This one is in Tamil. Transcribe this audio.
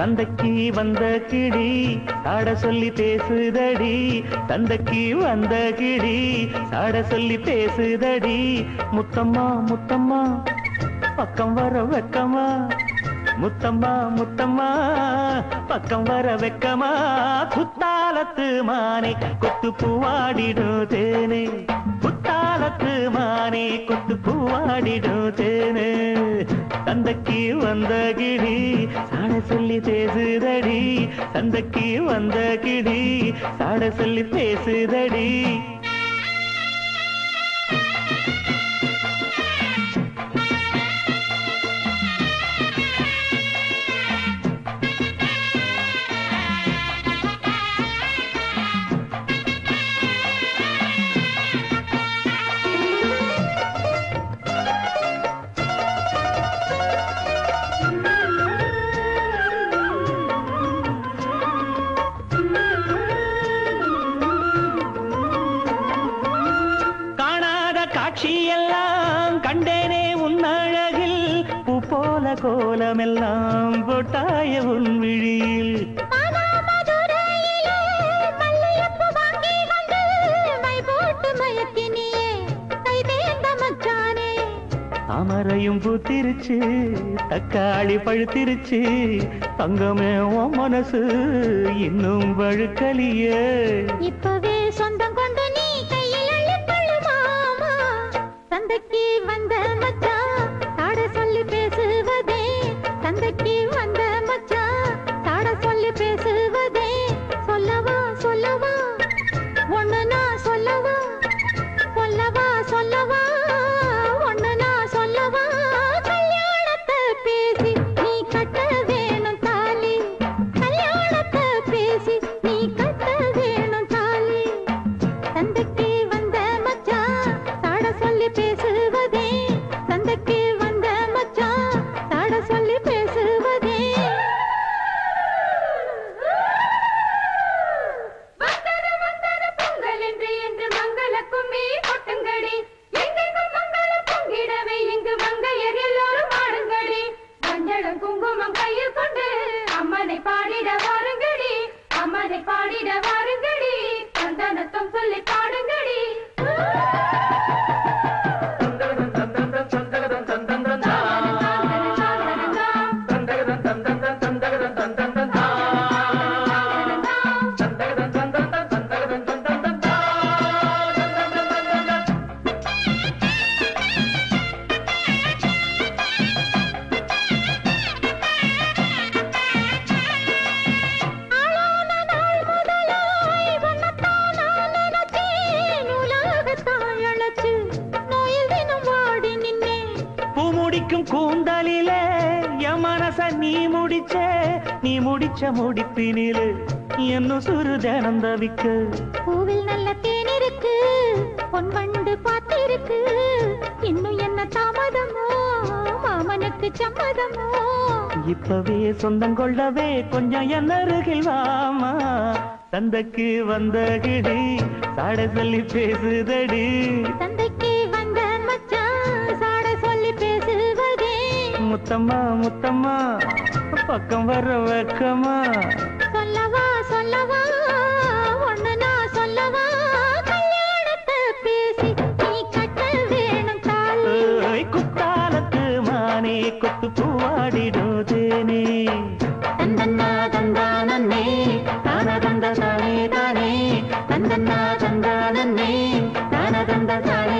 தந்தைக்கு வந்த கிடி சாட சொல்லி பேசுதடி. தந்தைக்கு வந்த கிடி சாட சொல்லி பேசுதடி. முத்தம்மா முத்தம்மா பக்கம் வர வெக்கமா? முத்தம்மா முத்தம்மா பக்கம் வர வெக்கமா? குத்தாலத்து மானே கொத்து பூவாடிடும் தேனே. குத்தாலத்து மானே கொத்து பூவாடிடும் தேனே. தந்தைக்கு வந்த கிடி சாட சொல்லி பேசுதடி. தந்தைக்கு வந்த கிடி சாட சொல்லி பேசுதடி. காட்சியெல்லாம் கண்டேனே உன் அழகில். பூ போல கோலமெல்லாம் போட்டாய உன் விழியில். தாமரையும் பூத்திருச்சு தக்காளி பழுத்திருச்சு. தங்கமே உன் மனசு இன்னும் வழுக்கலியே. இப்பவே சொந்தம் மங்கள கும்மி கொட்டுங்கடி முடிக்கும் கூந்தலிலே என் மனச நீ முடிச்ச. நீ முடிச்ச முடிப்பினிலே இன்னும் சுரு தினம் தவிக்க. பூவில் நல்ல தேன் இருக்கு பொன் வண்டு பார்த்திருக்கு இன்னும் என்ன தாமதமோ மாமனுக்கு சம்மதமோ? இப்பவே சொந்தம் கொள்ளவே கொஞ்சம் என் அருகில் வாமா. தந்தைக்கு வந்த கிடி சாட சொல்லி பேசுதடி. முத்தம்மா முத்தம்மா பக்கம் வர வெக்கமா. சொல்லவா சொல்லவா ஒண்ணு நான் சொல்லவா? கல்யாணத்தை பேசி நீ கட்ட வேணும் தாலி குத்தாலத்து மானே கொத்து பூவாடிடும் தேனே. தந்தன்னா தானே தானே தந்தன்னா தந்தானே தான தந்த தானே.